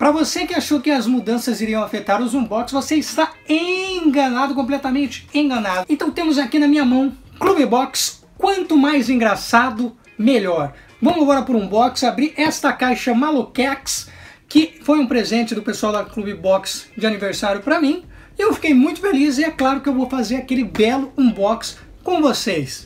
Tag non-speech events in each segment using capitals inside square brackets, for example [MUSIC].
Para você que achou que as mudanças iriam afetar os unbox, você está enganado, completamente enganado. Então temos aqui na minha mão Clube Box, quanto mais engraçado, melhor. Vamos agora por um box, abrir esta caixa Maluquex, que foi um presente do pessoal da Clube Box de aniversário para mim. Eu fiquei muito feliz e é claro que eu vou fazer aquele belo unbox com vocês.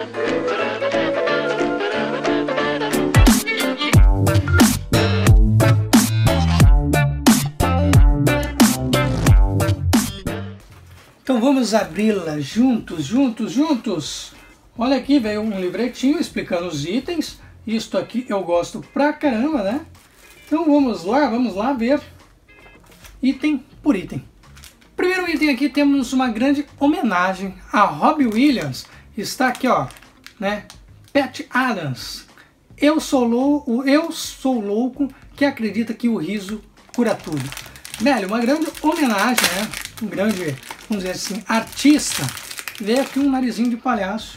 Então vamos abri-la juntos, juntos, juntos. Olha aqui, veio um livretinho explicando os itens. Isto aqui eu gosto pra caramba, né? Então vamos lá, vamos lá ver item por item. Primeiro item aqui temos uma grande homenagem a Robbie Williams. Está aqui, ó, né? Pat Adams. Eu sou louco, eu sou louco que acredita que o riso cura tudo. Velho, uma grande homenagem, né? Um grande vamos dizer assim, artista, veio aqui um narizinho de palhaço.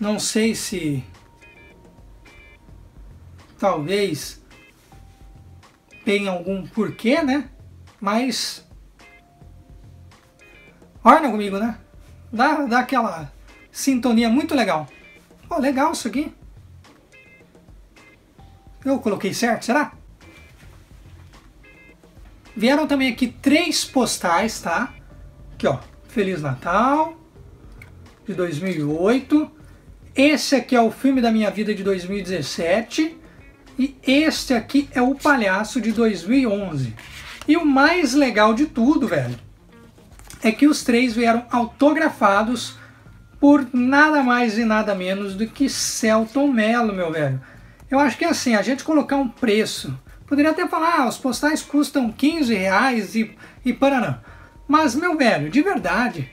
Não sei se talvez tem algum porquê, né? Mas orna comigo, né? Dá, dá aquela sintonia muito legal. Pô, legal isso aqui. Eu coloquei certo, será? Vieram também aqui três postais, tá? Aqui, ó. Feliz Natal de 2008. Esse aqui é o filme da minha vida de 2017 e este aqui é o Palhaço de 2011. E o mais legal de tudo, velho, é que os três vieram autografados por nada mais e nada menos do que Celton Mello, meu velho. Eu acho que assim, a gente colocar um preço, poderia até falar, ah, os postais custam 15 reais e, e paraná. Mas, meu velho, de verdade,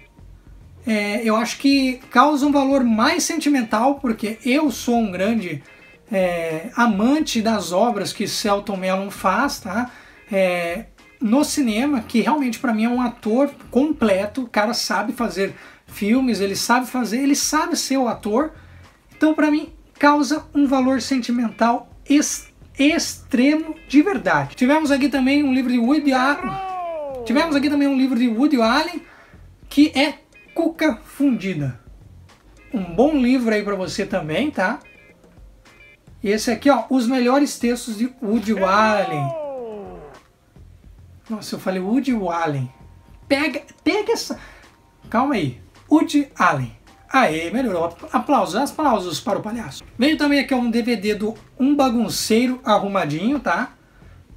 é, eu acho que causa um valor mais sentimental, porque eu sou um grande é, amante das obras que Celton Mello faz, tá? É, no cinema, que realmente para mim é um ator completo, o cara sabe fazer filmes, ele sabe fazer, ele sabe ser o ator. Então, para mim, causa um valor sentimental ex extremo de verdade. Tivemos aqui também um livro de Woody Allen Tivemos aqui também um livro de Woody Allen, que é Cuca Fundida. Um bom livro aí para você também, tá? E esse aqui, ó, os melhores textos de Woody Allen. Nossa, eu falei Woody Allen. Pega, pega essa... Calma aí. Woody Allen. Aê, melhorou. Aplausos, aplausos para o palhaço. Veio também aqui um DVD do Um Bagunceiro Arrumadinho, tá?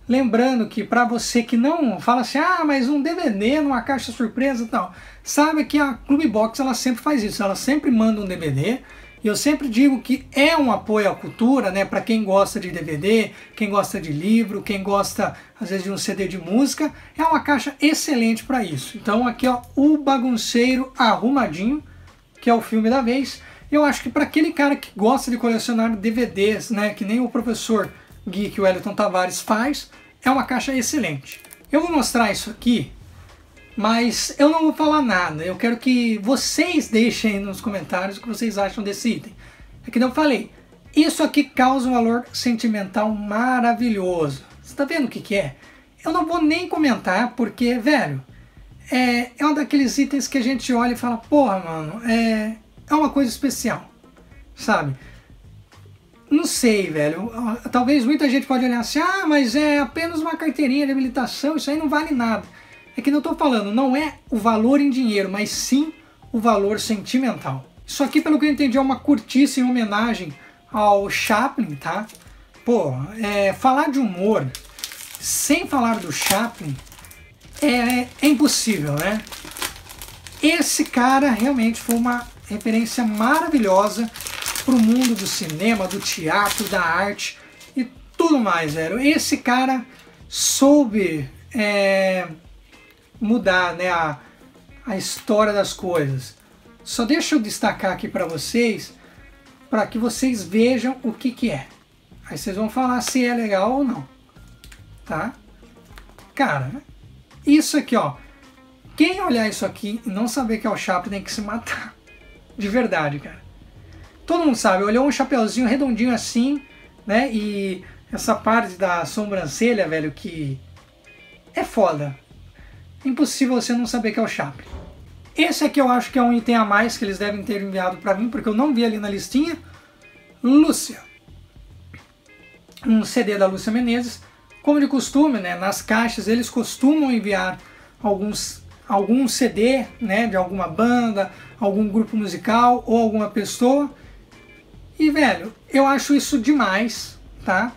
Lembrando que para você que não fala assim, ah, mas um DVD numa caixa surpresa e tal, sabe que a Clube Box ela sempre faz isso, ela sempre manda um DVD. E eu sempre digo que é um apoio à cultura, né, para quem gosta de DVD, quem gosta de livro, quem gosta às vezes de um CD de música, é uma caixa excelente para isso. Então aqui ó, o bagunceiro arrumadinho, que é o filme da vez. Eu acho que para aquele cara que gosta de colecionar DVDs, né, que nem o professor o Wellington Tavares faz, é uma caixa excelente. Eu vou mostrar isso aqui, mas eu não vou falar nada. Eu quero que vocês deixem nos comentários o que vocês acham desse item. É que eu falei, isso aqui causa um valor sentimental maravilhoso. Você tá vendo o que, que é? Eu não vou nem comentar, porque, velho, é, é um daqueles itens que a gente olha e fala, porra, mano, é, é uma coisa especial, sabe? Não sei, velho. Talvez muita gente pode olhar assim, ah, mas é apenas uma carteirinha de habilitação, isso aí não vale nada. É que não estou falando, não é o valor em dinheiro, mas sim o valor sentimental. Isso aqui, pelo que eu entendi, é uma curtíssima homenagem ao Chaplin, tá? Pô, é, falar de humor sem falar do Chaplin é, é impossível, né? Esse cara realmente foi uma referência maravilhosa para o mundo do cinema, do teatro, da arte e tudo mais, velho. Esse cara soube é, mudar né, a, a história das coisas. Só deixa eu destacar aqui para vocês, para que vocês vejam o que, que é. Aí vocês vão falar se é legal ou não, tá? Cara, isso aqui, ó. Quem olhar isso aqui e não saber que é o Chaplin tem que se matar. [LAUGHS] De verdade, cara todo mundo sabe, olhou um chapeuzinho redondinho assim, né? E essa parte da sobrancelha, velho, que é foda. Impossível você não saber que é o Chaplin. Esse aqui eu acho que é um item a mais que eles devem ter enviado para mim, porque eu não vi ali na listinha. Lúcia. Um CD da Lúcia Menezes. Como de costume, né, nas caixas eles costumam enviar alguns algum CD, né, de alguma banda, algum grupo musical ou alguma pessoa. E velho, eu acho isso demais, tá?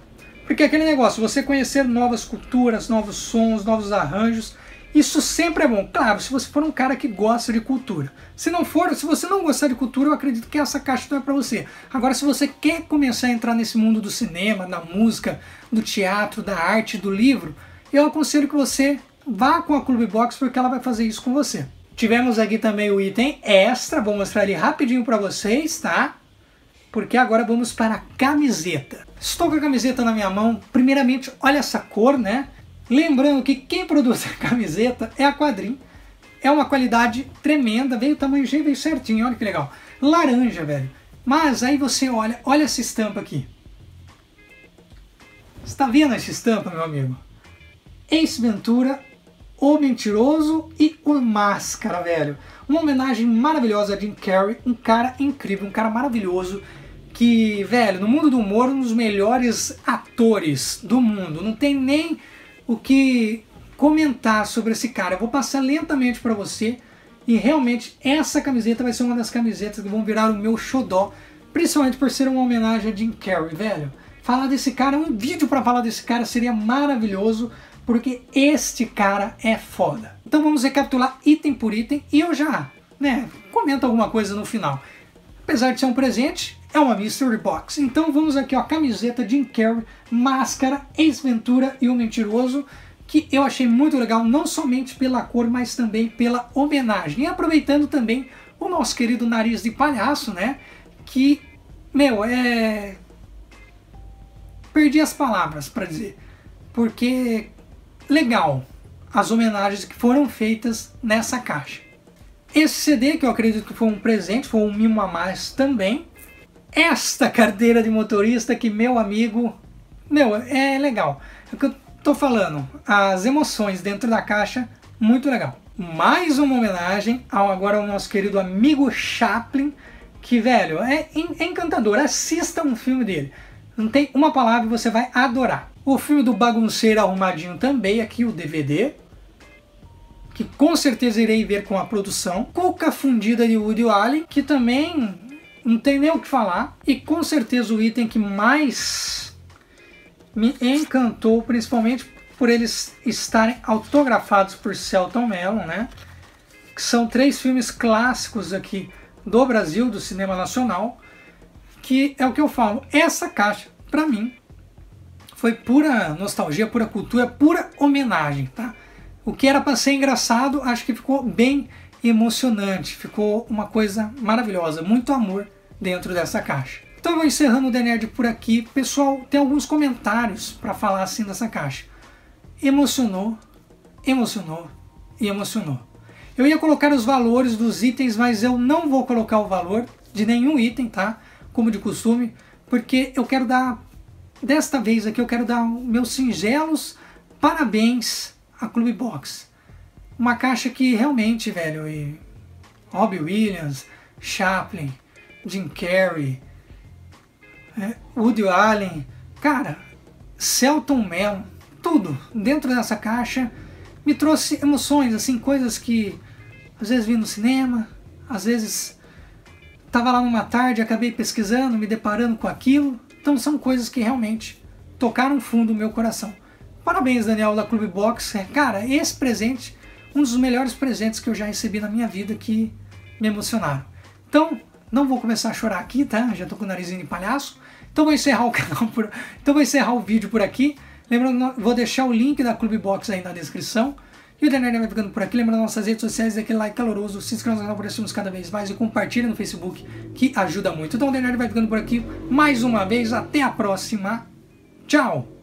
Porque aquele negócio, você conhecer novas culturas, novos sons, novos arranjos, isso sempre é bom. Claro, se você for um cara que gosta de cultura. Se não for, se você não gostar de cultura, eu acredito que essa caixa não é para você. Agora, se você quer começar a entrar nesse mundo do cinema, da música, do teatro, da arte, do livro, eu aconselho que você vá com a Clube Box porque ela vai fazer isso com você. Tivemos aqui também o item extra, vou mostrar ele rapidinho para vocês, tá? Porque agora vamos para a camiseta. Estou com a camiseta na minha mão. Primeiramente, olha essa cor, né? Lembrando que quem produz a camiseta é a Quadrim. É uma qualidade tremenda, veio o tamanho G, veio certinho, olha que legal. Laranja, velho. Mas aí você olha, olha essa estampa aqui. Está vendo essa estampa, meu amigo? Ace Ventura, O Mentiroso e O Máscara, velho. Uma homenagem maravilhosa a Jim Carrey, um cara incrível, um cara maravilhoso que, velho, no mundo do humor, um dos melhores atores do mundo. Não tem nem o que comentar sobre esse cara. Eu vou passar lentamente para você e realmente essa camiseta vai ser uma das camisetas que vão virar o meu xodó, principalmente por ser uma homenagem a Jim Carrey, velho. Falar desse cara, um vídeo para falar desse cara seria maravilhoso, porque este cara é foda. Então vamos recapitular item por item e eu já, né, comento alguma coisa no final. Apesar de ser um presente, é uma Mystery Box. Então vamos aqui, ó, camiseta Jim Carrey, máscara, ex-Ventura e o Mentiroso, que eu achei muito legal, não somente pela cor, mas também pela homenagem. E aproveitando também o nosso querido nariz de palhaço, né, que, meu, é... Perdi as palavras para dizer, porque legal as homenagens que foram feitas nessa caixa. Esse CD, que eu acredito que foi um presente, foi um mimo a mais também. Esta carteira de motorista que meu amigo. Meu, é legal. É o que eu tô falando. As emoções dentro da caixa, muito legal. Mais uma homenagem ao agora ao nosso querido amigo Chaplin, que, velho, é, é encantador. Assista um filme dele. Não tem uma palavra e você vai adorar. O filme do Bagunceiro Arrumadinho também, aqui o DVD que com certeza irei ver com a produção. Cuca Fundida de Woody Allen, que também não tem nem o que falar. E com certeza o item que mais me encantou, principalmente por eles estarem autografados por Celton Mello, né? Que são três filmes clássicos aqui do Brasil, do cinema nacional, que é o que eu falo. Essa caixa, para mim, foi pura nostalgia, pura cultura, pura homenagem, tá? O que era para ser engraçado, acho que ficou bem emocionante, ficou uma coisa maravilhosa, muito amor dentro dessa caixa. Então eu vou encerrando o The Nerd por aqui. Pessoal, tem alguns comentários para falar assim dessa caixa. Emocionou, emocionou e emocionou. Eu ia colocar os valores dos itens, mas eu não vou colocar o valor de nenhum item, tá? Como de costume, porque eu quero dar, desta vez aqui, eu quero dar meus singelos parabéns a Clube Box. Uma caixa que realmente, velho, e Robbie Williams, Chaplin, Jim Carrey, é, Woody Allen, cara, Celton Mello, tudo dentro dessa caixa me trouxe emoções, assim, coisas que às vezes vi no cinema, às vezes estava lá numa tarde, acabei pesquisando, me deparando com aquilo. Então são coisas que realmente tocaram fundo o meu coração. Parabéns, Daniel, da Clube Box. É, cara, esse presente, um dos melhores presentes que eu já recebi na minha vida que me emocionaram. Então, não vou começar a chorar aqui, tá? Já tô com o narizinho de palhaço. Então vou encerrar o [LAUGHS] canal por... Então vou encerrar o vídeo por aqui. Lembrando, vou deixar o link da Clube Box aí na descrição. E o Daniel vai ficando por aqui. Lembrando nossas redes sociais, aquele like caloroso, se inscreva no canal para assistirmos cada vez mais e compartilha no Facebook, que ajuda muito. Então o Daniel vai ficando por aqui mais uma vez. Até a próxima. Tchau!